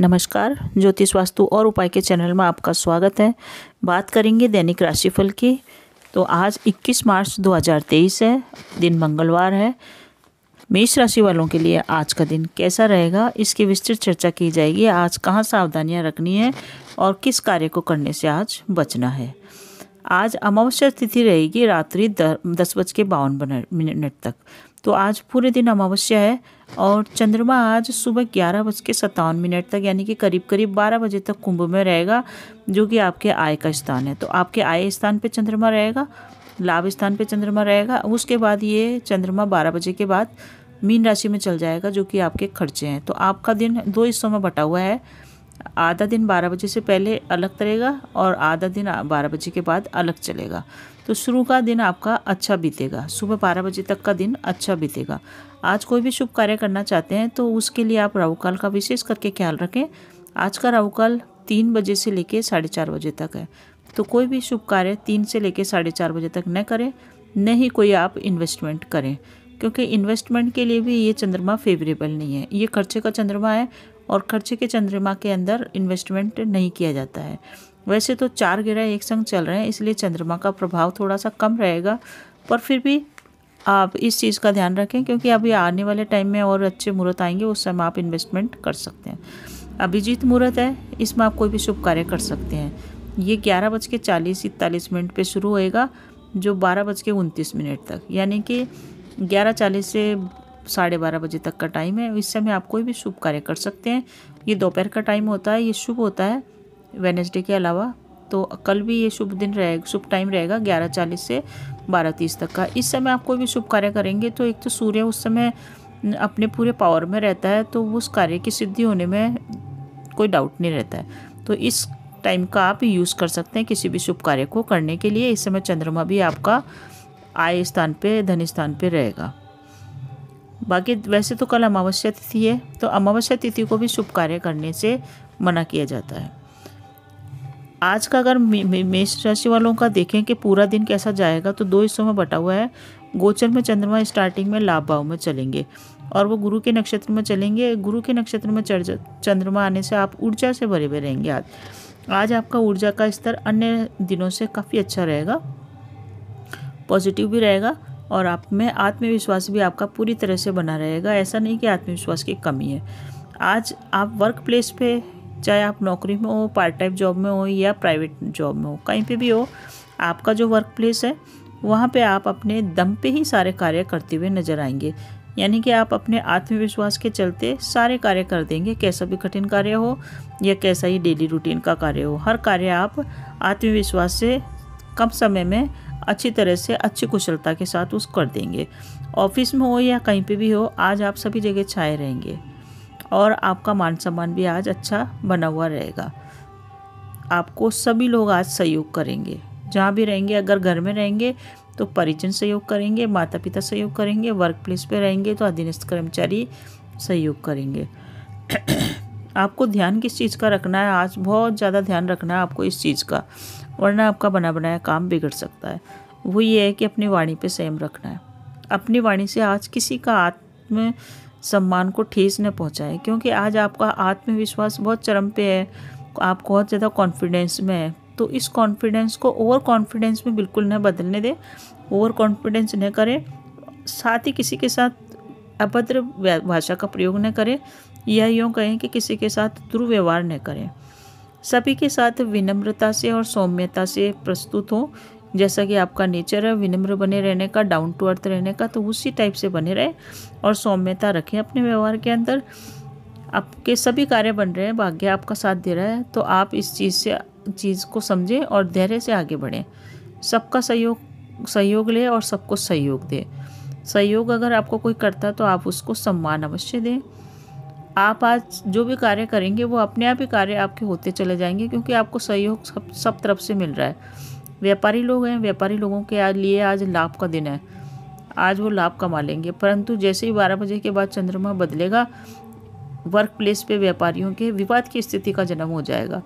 नमस्कार, ज्योतिष वास्तु और उपाय के चैनल में आपका स्वागत है। बात करेंगे दैनिक राशिफल की। तो आज 21 मार्च 2023 है, दिन मंगलवार है। मेष राशि वालों के लिए आज का दिन कैसा रहेगा, इसकी विस्तृत चर्चा की जाएगी। आज कहाँ सावधानियाँ रखनी है और किस कार्य को करने से आज बचना है। आज अमावस्या तिथि रहेगी रात्रि दस बज के बावन मिनट तक। तो आज पूरे दिन अमावस्या है और चंद्रमा आज सुबह ग्यारह बज के सत्तावन मिनट तक, यानी कि करीब करीब बारह बजे तक कुंभ में रहेगा, जो कि आपके आय का स्थान है। तो आपके आय स्थान पे चंद्रमा रहेगा, लाभ स्थान पे चंद्रमा रहेगा। उसके बाद ये चंद्रमा बारह बजे के बाद मीन राशि में चल जाएगा, जो कि आपके खर्चे हैं। तो आपका दिन दो हिस्सों में बटा हुआ है। आधा दिन बारह बजे से पहले अलग तरेगा और आधा दिन बारह बजे के बाद अलग चलेगा। तो शुरू का दिन आपका अच्छा बीतेगा। सुबह बारह बजे तक का दिन अच्छा बीतेगा। आज कोई भी शुभ कार्य करना चाहते हैं तो उसके लिए आप राहुकाल का विशेष करके ख्याल रखें। आज का राहुकाल तीन बजे से लेके साढ़े चार बजे तक है। तो कोई भी शुभ कार्य तीन से लेके साढ़े चार बजे तक न करें, न ही कोई आप इन्वेस्टमेंट करें। क्योंकि इन्वेस्टमेंट के लिए भी ये चंद्रमा फेवरेबल नहीं है। ये खर्चे का चंद्रमा है और खर्चे के चंद्रमा के अंदर इन्वेस्टमेंट नहीं किया जाता है। वैसे तो चार ग्रह एक संग चल रहे हैं, इसलिए चंद्रमा का प्रभाव थोड़ा सा कम रहेगा। पर फिर भी आप इस चीज़ का ध्यान रखें, क्योंकि अभी आने वाले टाइम में और अच्छे मुहूर्त आएँगे, उस समय आप इन्वेस्टमेंट कर सकते हैं। अभिजीत मुहूर्त है, इसमें आप कोई भी शुभ कार्य कर सकते हैं। ये ग्यारह बज के चालीस इकतालीस मिनट पर शुरू होएगा, जो बारह बज के उनतीस मिनट तक। यानी कि ग्यारह चालीस से साढ़े बारह बजे तक का टाइम है। इस समय आप कोई भी शुभ कार्य कर सकते हैं। ये दोपहर का टाइम होता है, ये शुभ होता है। वेनेसडे के अलावा तो कल भी ये शुभ दिन रहेगा, शुभ टाइम रहेगा, ग्यारह चालीस से बारह तीस तक का। इस समय आप कोई भी शुभ कार्य करेंगे तो एक तो सूर्य उस समय अपने पूरे पावर में रहता है तो उस कार्य की सिद्धि होने में कोई डाउट नहीं रहता है। तो इस टाइम का आप यूज़ कर सकते हैं किसी भी शुभ कार्य को करने के लिए। इस समय चंद्रमा भी आपका आय स्थान पे, धन स्थान पे रहेगा। बाकी वैसे तो कल अमावस्या तिथि है तो अमावस्या तिथि को भी शुभ कार्य करने से मना किया जाता है। आज का अगर मेष राशि वालों का देखें कि पूरा दिन कैसा जाएगा तो दो हिस्सों में बटा हुआ है। गोचर में चंद्रमा स्टार्टिंग में लाभ भाव में चलेंगे और वो गुरु के नक्षत्र में चलेंगे। गुरु के नक्षत्र में चंद्रमा आने से आप ऊर्जा से भरे हुए रहेंगे आज। आज आपका ऊर्जा का स्तर अन्य दिनों से काफ़ी अच्छा रहेगा पॉजिटिव भी रहेगा और आप में आत्मविश्वास भी आपका पूरी तरह से बना रहेगा। ऐसा नहीं कि आत्मविश्वास की कमी है। आज आप वर्क प्लेस पे चाहे आप नौकरी में हो पार्ट टाइम जॉब में हो या प्राइवेट जॉब में हो, कहीं पे भी हो, आपका जो वर्क प्लेस है, वहाँ पे आप अपने दम पे ही सारे कार्य करते हुए नज़र आएँगे। यानी कि आप अपने आत्मविश्वास के चलते सारे कार्य कर देंगे, कैसा भी कठिन कार्य हो या कैसा ही डेली रूटीन का कार्य हो। हर कार्य आप आत्मविश्वास से कम समय में अच्छी तरह से, अच्छी कुशलता के साथ उस कर देंगे। ऑफ़िस में हो या कहीं पे भी हो, आज आप सभी जगह छाए रहेंगे। और आपका मान सम्मान भी आज अच्छा बना हुआ रहेगा। आपको सभी लोग आज सहयोग करेंगे। जहाँ भी रहेंगे, अगर घर में रहेंगे तो परिजन सहयोग करेंगे माता पिता सहयोग करेंगे वर्क प्लेस पर रहेंगे तो अधीनस्थ कर्मचारी सहयोग करेंगे। आपको ध्यान किस चीज़ का रखना है? आज बहुत ज़्यादा ध्यान रखना है आपको इस चीज़ का, वरना आपका बना बनाया काम बिगड़ सकता है। वो ये है कि अपनी वाणी पे संयम रखना है। अपनी वाणी से आज किसी का आत्म सम्मान को ठेस न पहुँचाए, क्योंकि आज आपका आत्मविश्वास बहुत चरम पे है, आप बहुत ज़्यादा कॉन्फिडेंस में है। तो इस कॉन्फिडेंस को ओवर कॉन्फिडेंस में बिल्कुल न बदलने दें ओवर कॉन्फिडेंस न करें, साथ ही किसी के साथ अभद्र भाषा का प्रयोग न करें, या यूँ कहें कि किसी के साथ दुर्व्यवहार न करें। सभी के साथ विनम्रता से और सौम्यता से प्रस्तुत हो जैसा कि आपका नेचर है, विनम्र बने रहने का डाउन टू अर्थ रहने का तो उसी टाइप से बने रहे और सौम्यता रखें अपने व्यवहार के अंदर। आपके सभी कार्य बन रहे हैं, भाग्य आपका साथ दे रहा है तो आप इस चीज़ से, चीज़ को समझें और धैर्य से आगे बढ़ें। सबका सहयोग सहयोग ले और सबको सहयोग दें। सहयोग अगर आपको कोई करता तो आप उसको सम्मान अवश्य दें। आप आज जो भी कार्य करेंगे, वो अपने आप ही कार्य आपके होते चले जाएँगे, क्योंकि आपको सहयोग सब सब तरफ़ से मिल रहा है। व्यापारी लोग हैं, व्यापारी लोगों के लिए आज लाभ का दिन है। आज वो लाभ कमा लेंगे, परंतु जैसे ही बारह बजे के बाद चंद्रमा बदलेगा वर्क प्लेस पे व्यापारियों के विवाद की स्थिति का जन्म हो जाएगा।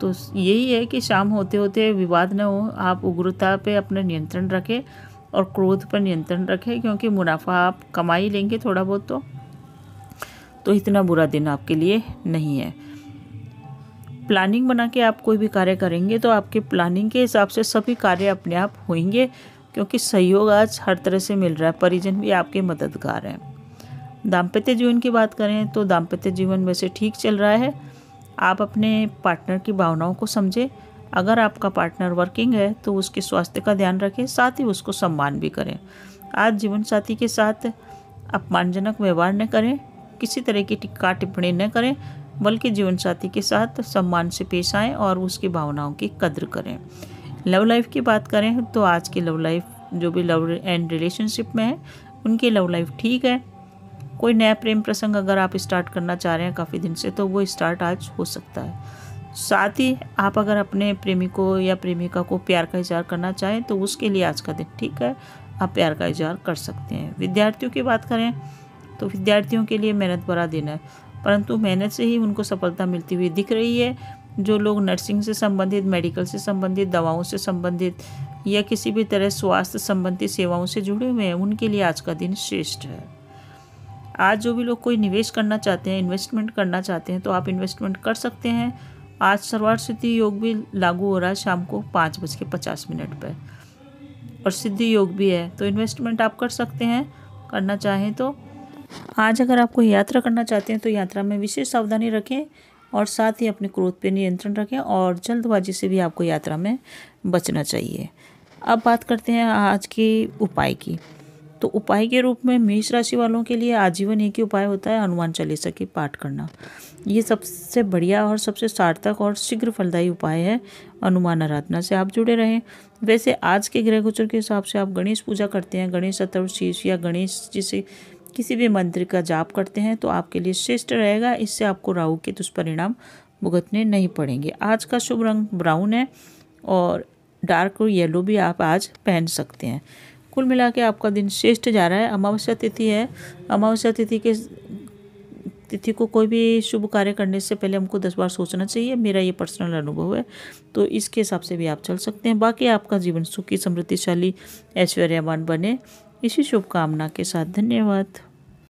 तो यही है कि शाम होते होते विवाद न हो, आप उग्रता पे अपना नियंत्रण रखें और क्रोध पर नियंत्रण रखें, क्योंकि मुनाफा आप कमा ही लेंगे थोड़ा बहुत तो। तो इतना बुरा दिन आपके लिए नहीं है। प्लानिंग बना के आप कोई भी कार्य करेंगे तो आपके प्लानिंग के हिसाब से सभी कार्य अपने आप होंगे क्योंकि सहयोग आज हर तरह से मिल रहा है। परिजन भी आपके मददगार हैं। दाम्पत्य जीवन की बात करें तो दाम्पत्य जीवन वैसे ठीक चल रहा है। आप अपने पार्टनर की भावनाओं को समझें। अगर आपका पार्टनर वर्किंग है तो उसके स्वास्थ्य का ध्यान रखें, साथ ही उसको सम्मान भी करें। आज जीवन साथी के साथ अपमानजनक व्यवहार न करें, किसी तरह की टिक्का टिप्पणी न करें बल्कि जीवन साथी के साथ सम्मान से पेश आएँ और उसकी भावनाओं की कद्र करें। लव लाइफ की बात करें तो आज की लव लाइफ जो भी लव एंड रिलेशनशिप में है, उनकी लव लाइफ ठीक है। कोई नया प्रेम प्रसंग अगर आप स्टार्ट करना चाह रहे हैं काफ़ी दिन से तो वो स्टार्ट आज हो सकता है। साथ ही आप अगर अपने प्रेमी को या प्रेमिका को प्यार का इजहार करना चाहें तो उसके लिए आज का दिन ठीक है। आप प्यार का इजहार कर सकते हैं। विद्यार्थियों की बात करें तो विद्यार्थियों के लिए मेहनत भरा दिन है। परंतु मेहनत से ही उनको सफलता मिलती हुई दिख रही है। जो लोग नर्सिंग से संबंधित, मेडिकल से संबंधित, दवाओं से संबंधित या किसी भी तरह स्वास्थ्य संबंधी सेवाओं से जुड़े हुए हैं, उनके लिए आज का दिन श्रेष्ठ है। आज जो भी लोग कोई निवेश करना चाहते हैं इन्वेस्टमेंट करना चाहते हैं तो आप इन्वेस्टमेंट कर सकते हैं। आज सर्वार्थ सिद्धि योग भी लागू हो रहा है शाम को पाँच बज के पचास मिनट पर। और सिद्धि योग भी है तो इन्वेस्टमेंट आप कर सकते हैं। करना चाहें तो आज अगर आप कोई यात्रा करना चाहते हैं तो यात्रा में विशेष सावधानी रखें और साथ ही अपने क्रोध पर नियंत्रण रखें और जल्दबाजी से भी आपको यात्रा में बचना चाहिए। अब बात करते हैं आज के उपाय की। तो उपाय के रूप में मेष राशि वालों के लिए आजीवन एक ही उपाय होता है, हनुमान चालीसा की पाठ करना। ये सबसे बढ़िया और सबसे सार्थक और शीघ्र फलदायी उपाय है। हनुमान आराधना से आप जुड़े रहें। वैसे आज के ग्रह गोचर के हिसाब से आप गणेश पूजा करते हैं। गणेश चतुर्शीष या गणेश जी से किसी भी मंत्र का जाप करते हैं तो आपके लिए श्रेष्ठ रहेगा। इससे आपको राहु के दुष्परिणाम भुगतने नहीं पड़ेंगे। आज का शुभ रंग ब्राउन है और डार्क और येलो भी आप आज पहन सकते हैं। कुल मिला के आपका दिन श्रेष्ठ जा रहा है। अमावस्या तिथि है। अमावस्या तिथि के तिथि को कोई भी शुभ कार्य करने से पहले हमको दस बार सोचना चाहिए। मेरा ये पर्सनल अनुभव है तो इसके हिसाब से भी आप चल सकते हैं। बाकी आपका जीवन सुखी, समृद्धिशाली, ऐश्वर्यवान बने। इसी शुभकामना के साथ धन्यवाद।